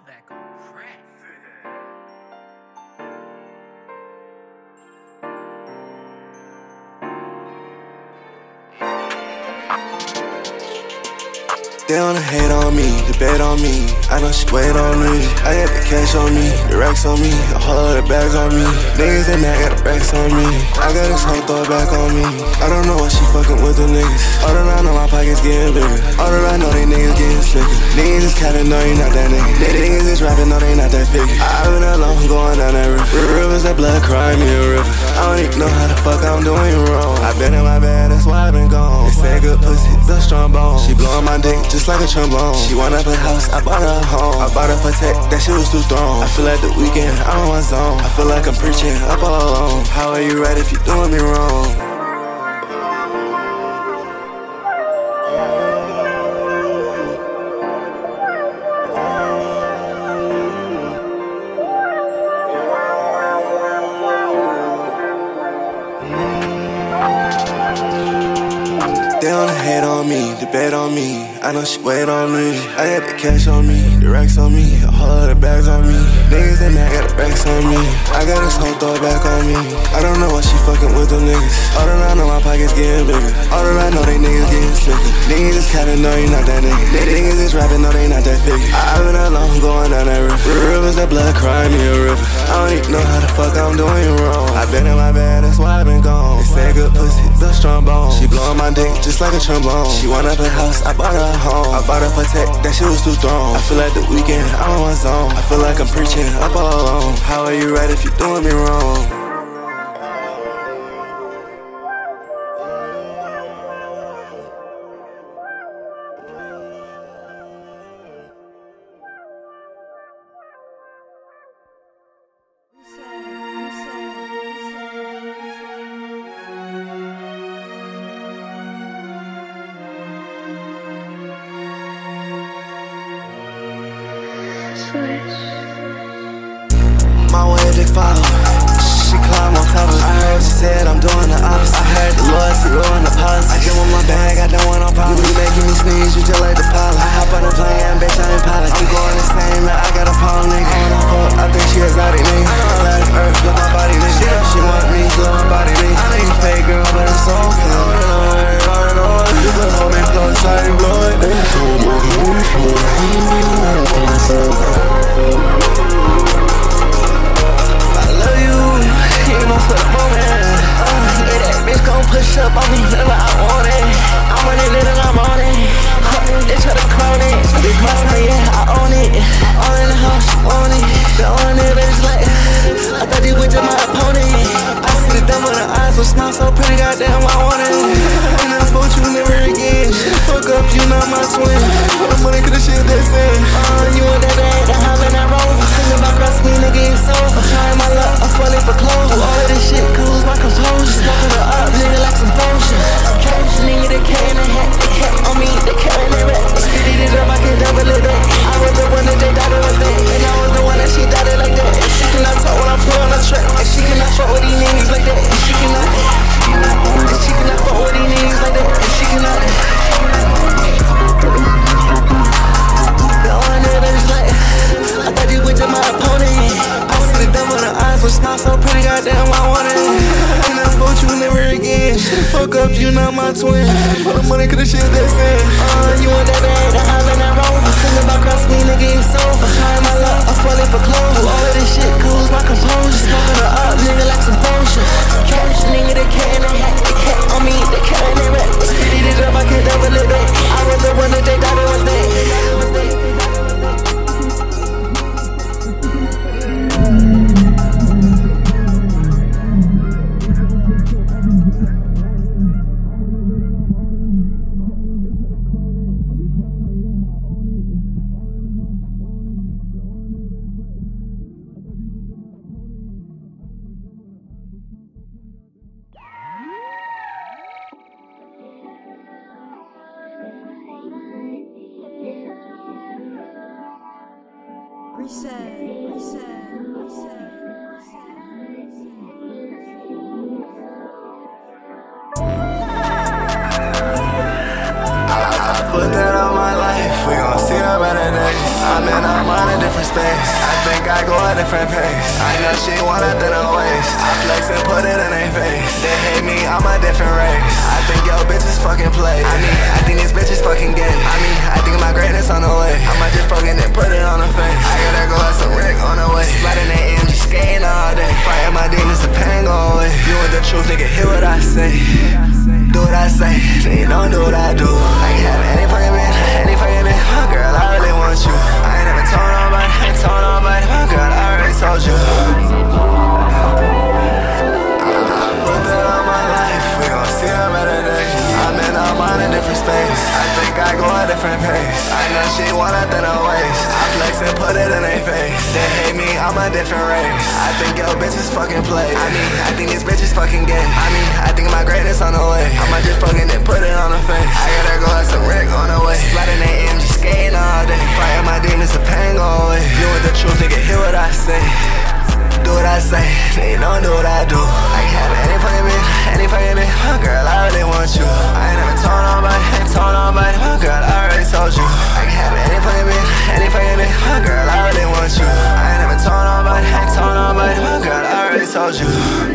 Novak on crack. They wanna hate on me, debate on me. I know she wait on me. I got the cash on me, the racks on me, a whole lot of bags on me. Niggas they mad, got the racks on me. I got this whole throw back on me. I don't know why she fucking with the niggas. All that I know my pockets getting bigger. All that I know they niggas getting slicker. Niggas is counting, no, you not that nigga. They niggas is rapping, no, they not that figure. I've been alone, going down that river. Rivers that blood, crying me a river. I don't even know how the fuck I'm doing wrong. i been in my bed, that's why i been gone. They say good pussy, the. She blowing my dick just like a trombone. She want up a house, I bought her a home. I bought her protect, that shit was too strong. I feel like the weekend, I'm on my zone. I feel like I'm preaching up all alone. How are you right if you doing me wrong? On me, debate on me. I know she wait on me. I got the cash on me, the racks on me, a whole lot of bags on me. Niggas they mad, got the racks on me. I got this whole throw back on me. I don't know why she fucking with them niggas. All that I know my pockets getting bigger. All that I know they niggas getting slicker. Niggas is counting, no, you not that nigga. They niggas is rapping, no, they not that figure. I've been alone, going down that river. Rivers that blood, crying me a river. I don't even know how the fuck I'm doing wrong. i been in my bed, that's why I've been gone. They say good pussy, the strong bone. She blowing my dick just like a trombone. She want up a house, I bought her a home. I bought her protect, that shit was too strong. I feel like the weekend, I'm on my zone. I feel like I'm preaching up all alone. How are you right if you're doing me wrong? You my twin. For the money, cause the shit they say. Uh, you want that bag, hop in that rover. Thinking about cross me, nigga, it's over. Trying my luck, I'm falling for clothes. All of this shit cools my composure. Smoking Reset, reset, reset, Put that on my life, we gon' see the better days. I'm in a mind, a different space. I think I go a different pace. I know she want it in her. I flex and put it in their face. They hate me, I'm a different race. I think yo bitches fucking play. I mean, I think these bitches fucking gay. I mean, I think my greatness on the way. I might just fucking then put it on her face. I gotta go have some rig on the way. Sliding that MG skating all day. Fighting my demons, the pain go away. You want the truth, nigga, hear what I say do what I say, then you don't do what I do. I can have any fucking man, any fucking man. My girl, I really want you. I ain't never told nobody, I told nobody. My girl, I already told you. nostálgico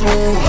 slow.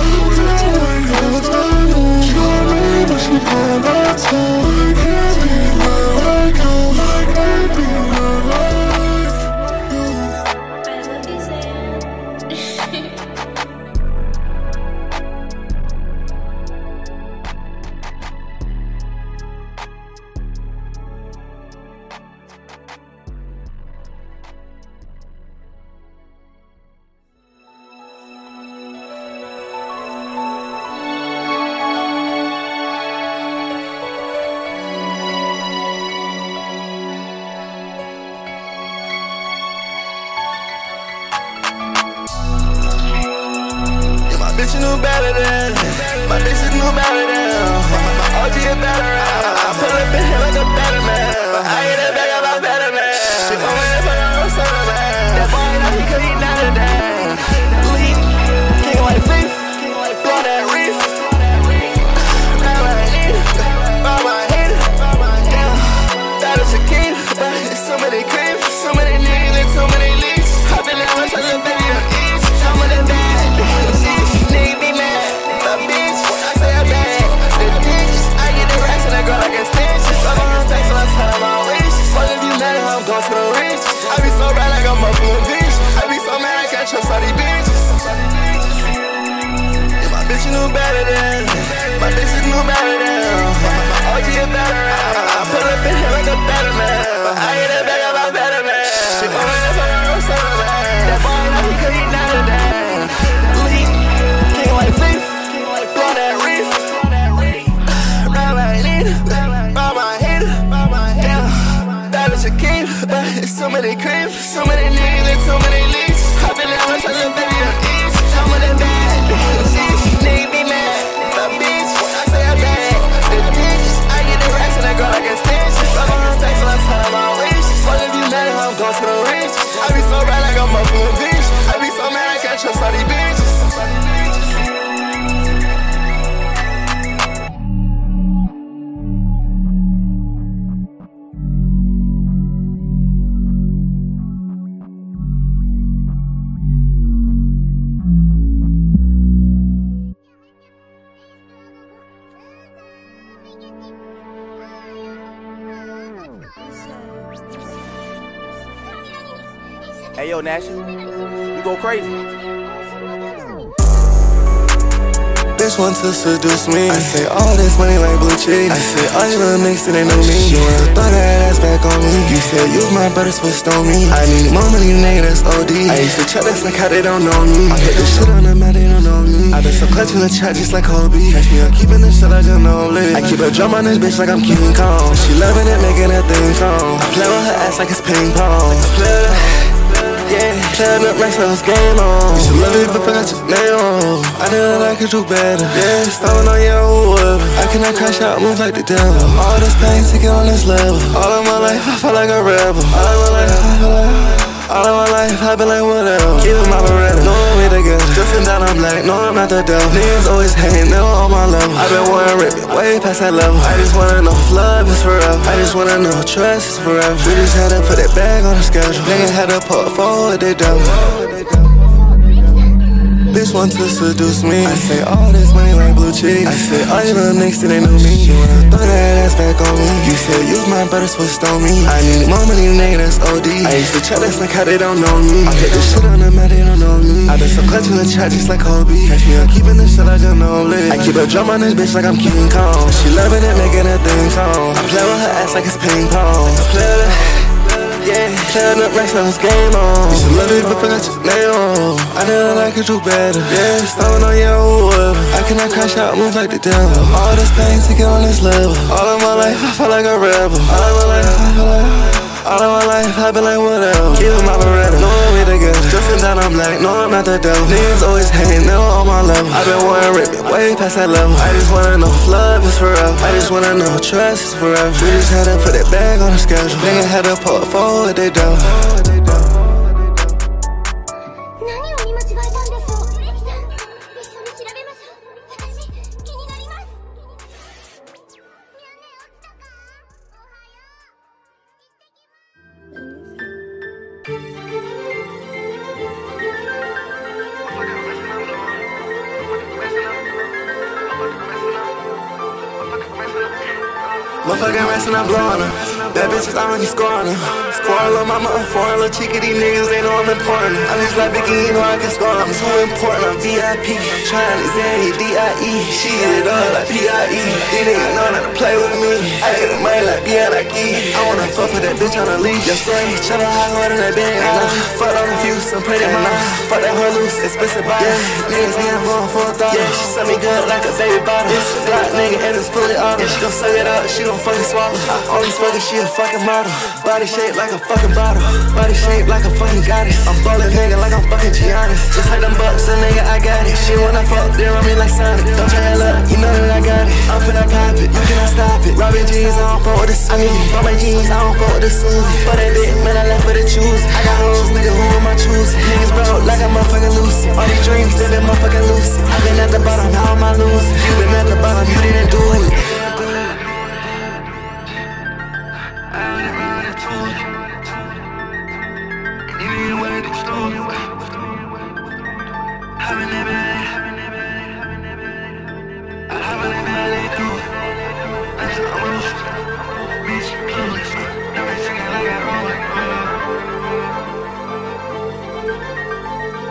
You go crazy. Bitch want to seduce me. I say all this money like blue cheese. I say all you little niggas they know me. You wanna throw that ass back on me. You said use my brother switched on me. I need more money, nigga, that's OD. I used to check this like how they don't know me. I hit the shit on them, how they don't know me. I been so clutch in the chat just like Kobe. Catch me up keeping this shit, I just know. I keep a drum on this bitch like I'm King Kong. She loving it, making that thing song. I play with her ass like it's ping pong. I play. Yeah, turn up racks, so it's game on. You should love it, but forgot your name on. I know that I could do better. Yeah, stalling on your whoever. I cannot crash out, move like the devil. All this pain, take it on this level. All of my life, I feel like a rebel. All of my life, I feel like. All of my life, I've been like whatever. Keeping my beretta, we together. Drifting down, I'm black, no, I'm not the devil. Niggas always hating, never on my level. I've been wearing ribbon, way past that level. I just wanna know if love is forever. I just wanna know if trust is forever. We just had to put that bag on the schedule. Nigga had to put forward, they devil. Bitch want to seduce me. I say all this money like blue cheese. I say all you little niggas say they know me. You wanna throw that ass back on me. You said use my brother switched on me. I need more money, nigga, that's OD. I used to check this like how they don't know me. I hit the shit on them, how they don't know me. I been so clutch in the chat just like Kobe. Catch me up keeping this shit, I just know lit. I keep a drum on this bitch like I'm King Kong. She loving it, making that thing song. I play with her ass like it's ping pong. I play with her. Yeah, turn up racks, so it's game on. You should love it, but forgot your name on. I know that I could do better. Yeah, stalling on your whoever. I cannot crash out, move like the devil. All this pain, take it on this level. All of my life, I feel like a rebel. All of my life, I feel like. All of my life, I've been like whatever. Keeping my beretta, knowing we together. Drifting down, I'm black, no, I'm not the devil. Niggas always hating, never on my level. I've been wearing ribbon, way past that level. I just wanna know if love is forever. I just wanna know trust is forever. We just had to put that bag on the schedule. Nigga had to forward, they don't. That bitch is already scoring her. Foreign little mama, foreign little chick, these niggas, they know I'm important. I'm just like Vicky, you know I can score. I'm too important, I'm VIP. Trying to say D-I-E. She get it up like P-I-E. These niggas know not to play with me. I get the money like B-I-N-I-E. I wanna fuck with that bitch on the leash. Your story, tryna high harder than that bang. Uh-huh. Nah, fuck on a few, some pretty mama. Fuck that her loose, expensive body. Yeah, niggas, yeah, I'm going for a thought. Yeah, suck me good like a baby bottle. It's a black nigga and it's fully auto. She gon' suck it up, she gon' fucking swallow. I always fucking, she a fucking model. Body shaped like a fucking bottle. Body shaped like a fucking goddess. I'm ballin' nigga like I'm fucking Giannis. Just like them bucks, a nigga, I got it. She wanna fuck, they run me like Sonic. Don't try to look, you know that I got it. I'm finna pop it, you cannot stop it. Robin jeans, I don't fuck with the suit. Bought my jeans, I don't fuck with the suit. For that dick, man, I left for the choose. I got hoes, nigga, who am I choose? Niggas broke like I'm motherfucking loose. All these dreams, they been motherfucking loose. I been at the bottom, how am I lose? You been at the bottom, you didn't do it.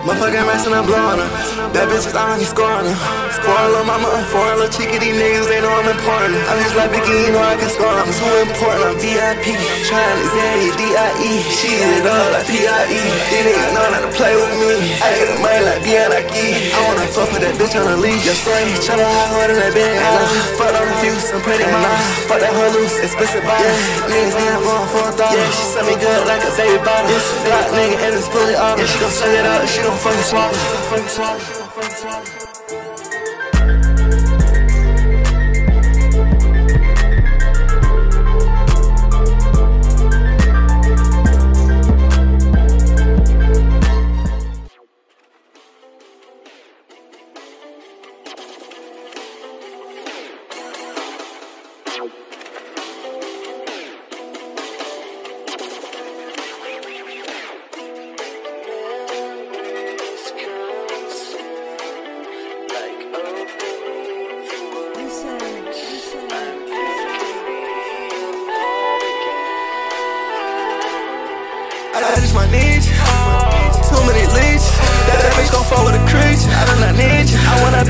Motherfucking and I'm blowin' her. That bitch is already scoring her. Spoil my mama, foreign little cheeky, these niggas, they know I'm important. I'm just like Biggie, you know I can score, I'm too important. I'm VIP, China, Zaddy, D.I.E. She did it all like P.I.E. They niggas know not to play with me. I get the money like B.I.N.I.K. I wanna fuck with that bitch on the leash. Your son, tryna hide hard in that bed. I fuck on the fuse, I'm pretty mom. Fuck that hoe loose, expensive body. Yeah, niggas ain't going for a dollar. Yeah, she set me good like a baby bottle. This black nigga and it's fully off. Yeah, she gon' send it out, she gon' fucking swallow.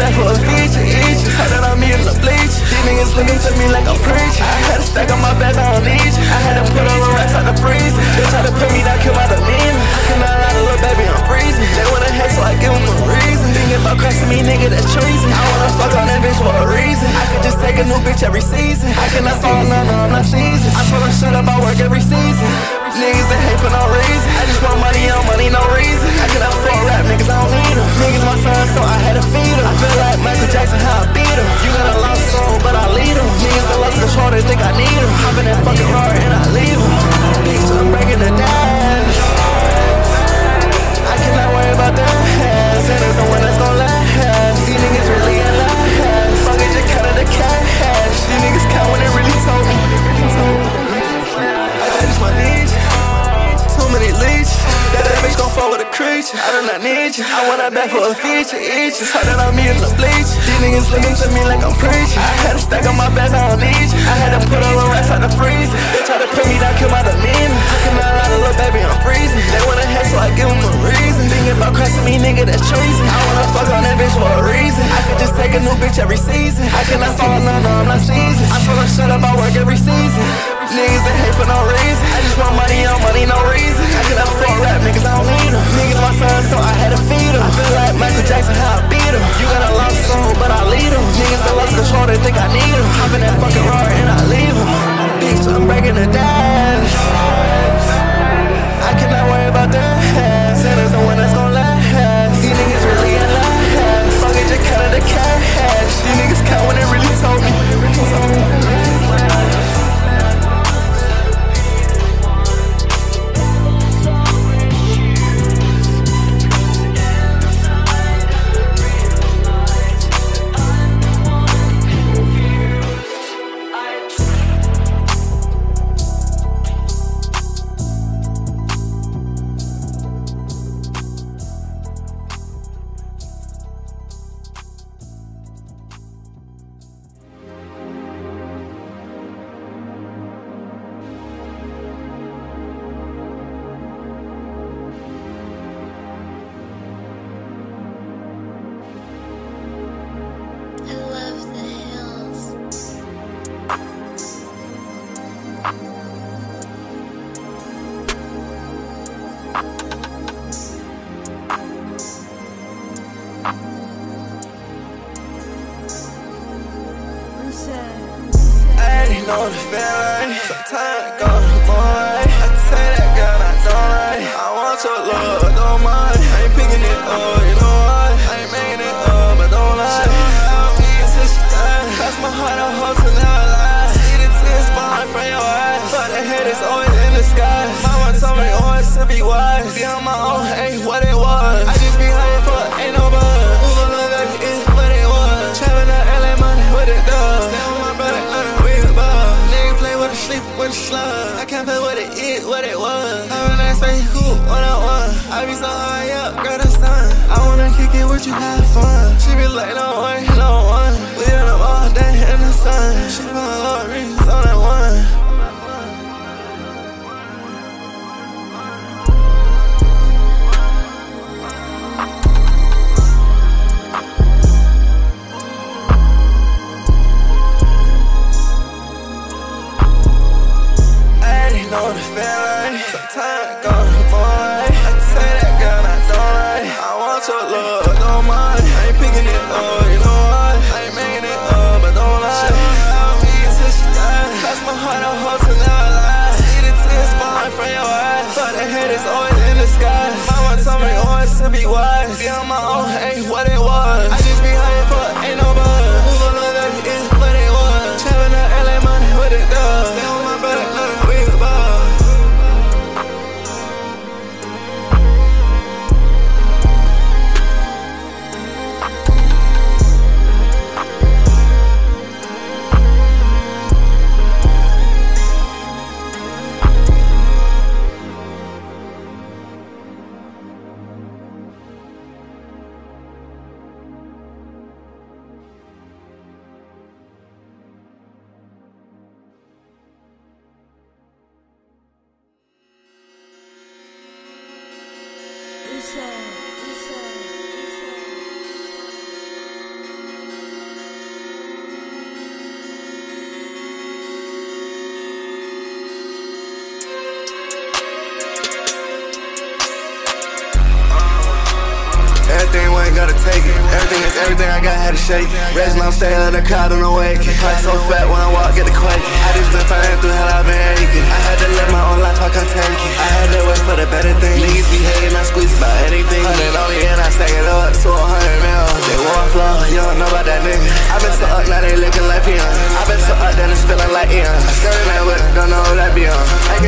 Back for a feature. Each. Heard that I'm in the bleach. These niggas looking to me like I'm preaching. I had to stack on my back, I don't need you. I had to put all the racks out the freezer. They try to put me down, kill my demeanor. I cannot lie to little baby, I'm freezing. They wanna hate, so I give them a Thinking about crossing me, nigga, that's treason. I wanna fuck on that bitch for a reason. I could just take a new bitch every season. I cannot fall, no, no, I'm not seasoned. I told her shut up, I work every season. Niggas that hate for no reason. I just want money on money, no reason. I cannot afford rap, niggas, I don't need them. Niggas my son, so I had to feed them. I feel like Michael Jackson, how I beat him. You got a lost soul, but I lead them. Niggas that lost control, they think I you one on one. I be so high up, girl, that's done. I wanna kick it with you, have fun. She be like, no one, no one. We on the all day in the sun. She my Lord, on that one. know the feeling. Sometimes I want your love, but don't mind. I ain't picking it up, you know why. I ain't making it up, but don't lie. She don't love me until she dies. That's my heart, I hope to never lie. See the tears falling from your eyes. But the head is always in the sky. Mama told me oh, always to be wise. Be on my own, ain't what it was. I just be high for ain't no buzz. Who gon' know that is what it was? Traveling to LA, money, what it does. On stay in the car, don't awake. Heart so fat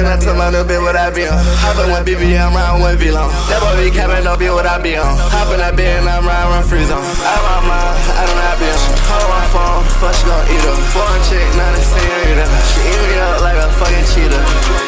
on. I tell my little bit what I be on. Hopping with BB, I'm riding with V-Long. That boy be capping, don't be what I be on. Hopping that and I'm riding, run free zone. Out my mind, I don't not be on. Hold my phone, fuck she gon' eat her. Foreign chick, not a senorita. She eat me up like a fucking cheetah.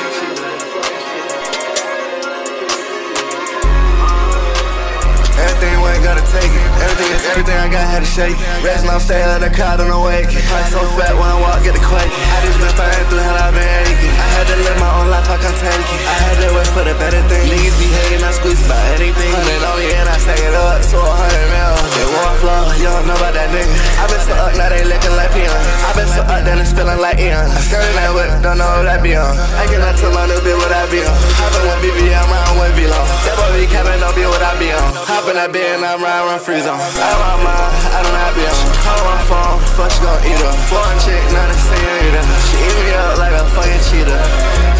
Everything wasn't gonna take it. Everything is everything I got, had to shake. Resting on stay in the car, don't awake. Heart so fat when I walk, get the quake. I just been fighting through hell, I've been aching. I had to live my own life, I can't take it. I had to wait for the better thing. Niggas be hating, I squeeze about anything. Hundred on me and I stack it up to a hundred mil. They war flow, you don't know about that nigga. i been so up, now they looking like peon. i been so up, then it's feeling like Eon. I skirting that whip, don't know what I be on. I cannot tell my new bitch what I be on. Hopping with that bed and I'm riding, run free zone. Out my mind, I don't not be on. Call my phone, fuck she gon' eat her. Foreign chick, not a senorita. She eat me up like a fucking cheetah.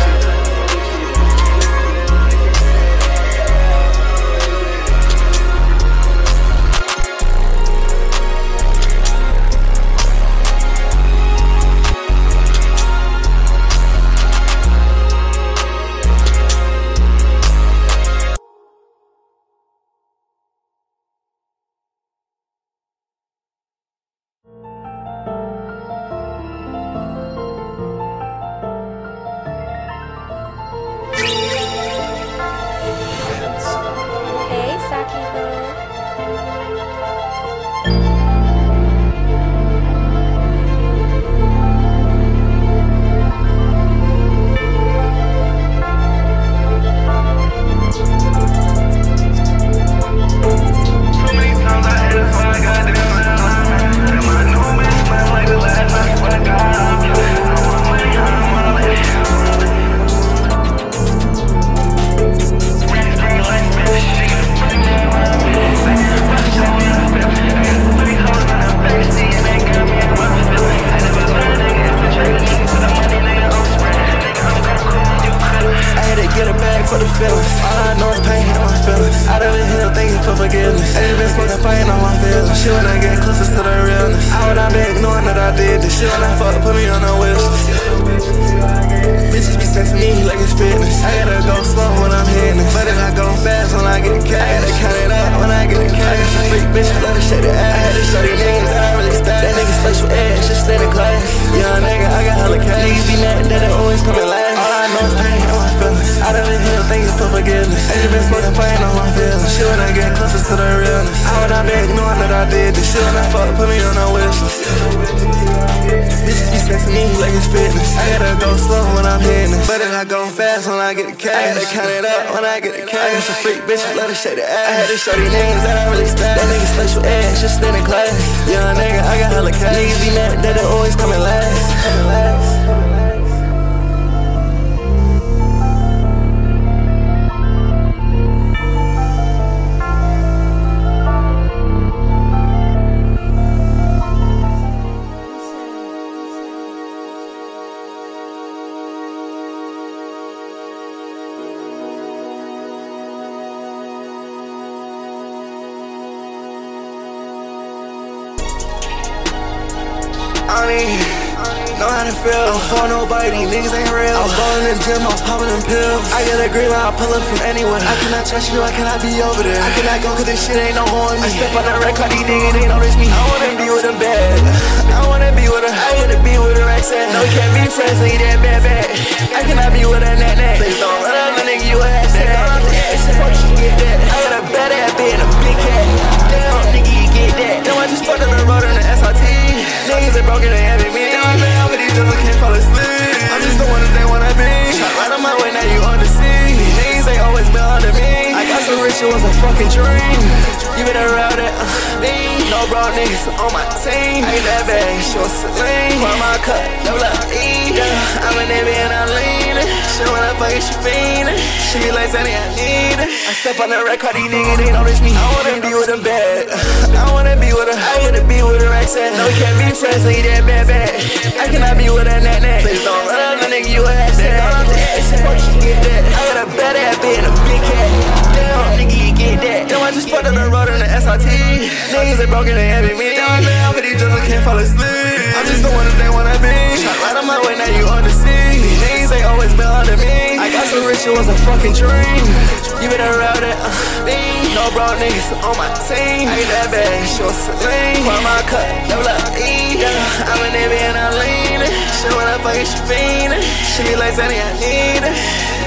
Me like it's fitness. I gotta go slow when I'm hitting it. But if I go fast when I get the cash, I gotta count it up when I get the cash. I got some freak bitches, let her shake the ass. I had to show these niggas that I really stack. That nigga special ed, just stay in class. Young nigga, I got hella cash. Niggas be mad that they always coming last. All I know is pain feelings. Out of the hill, for forgiveness. I just been smoking, fighting on my feelings. Shit when I get closer to the realness. I would not be ignoring that I did this. Shit when I fuck, put me on a wish. Bitches be sexing me like it's fitness. I gotta go slow when I'm hitting it. But if I go fast when I get the cash, I gotta count it up when I get the cash. I got some freak bitches, let her shake the ass. I had to show these niggas that I really stack. That nigga special ed, just stand in class. Young nigga, I got hella cash. Niggas be mad that they always coming last. Coming last. I don't know how to feel. I'm for nobody, these niggas ain't real. I'm ballin' in the gym, I'm popping them pills. I get a green light, I pull up from anywhere. I cannot trust you, I cannot be over there. I cannot go cause this shit ain't no on me. I step on the record, these niggas ain't notice me. I wanna be with them bad. I wanna be with her, I wanna be with her accent. No, we can't be friends, leave that bad bad. I cannot be with her net net. Please don't run up, nigga, you a hashtag. Fuck you get that. I got a bad ass bitch and a big cat. Damn, nigga, get that. Then I just fucked on the road in the SRT. Niggas are broken, they having me. Damn, man, but these just can't fall asleep. I'm just the one that they wanna be. Try right on my way, now you on the scene. Niggas ain't always been under me. I got so rich, it was a fucking dream. You better route it, uh. No bro niggas on my team. Ain't that bad, she was Celine. Pour my cup, double up, E. Yeah, I'm a nigga and I'm leaning. She wanna fuck it, she fiendin'. She be like, Xanny, I need it. I step on the record, these niggas, they notice me. I wanna be with them bad. I wanna be with her, I wanna be with her accent. No, we can't be friends, leave that bad bad. I cannot be with her net net. Please don't run up, nigga, you a hashtag. Fuck you get that. I got a bad ass bitch a big cat. Damn, nigga, you get that. Then I just fucked on the road in the SRT. Niggas are broken, they having me. Damn, man, but these drugs, just can't fall asleep. I'm just the one that they wanna be. Try right on my way, now you on the scene. Niggas ain't always been under me. I got so rich, it was a fucking dream. You better route it, uh, me. No bro niggas on my team. I ain't that bad, she was Celine. Pour my cup, double up, E. Yeah, I'm a nigga and I'm leaning. She wanna fuck it, she fiendin'. She be like, Xanny, I need it.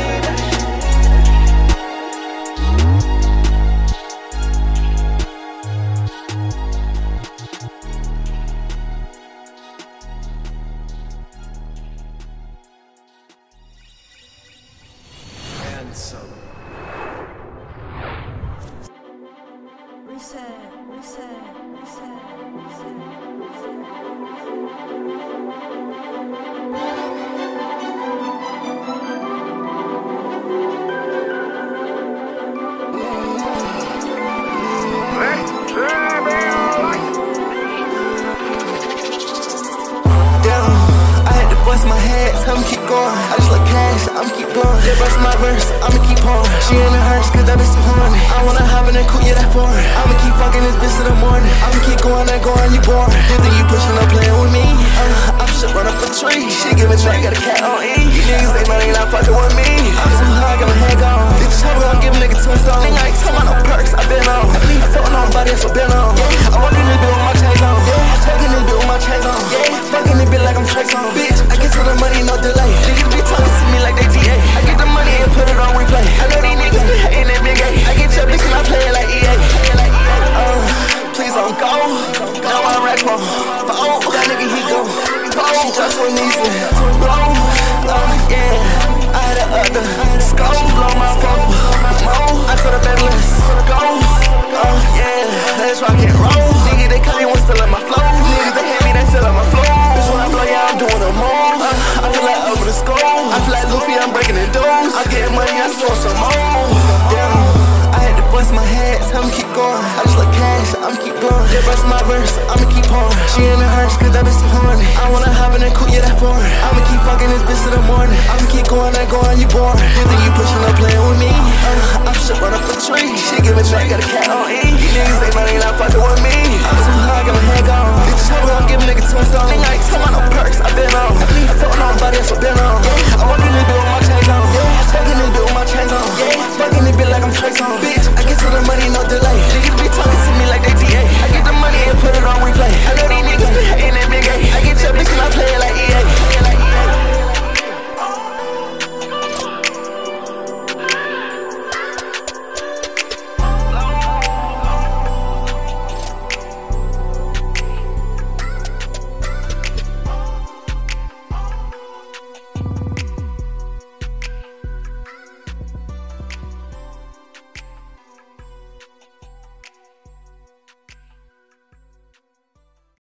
They verse, I'ma keep pouring. She in a hearse, cause that bitch so horny. I wanna hop in that coupe, yeah, that foreign. I'ma keep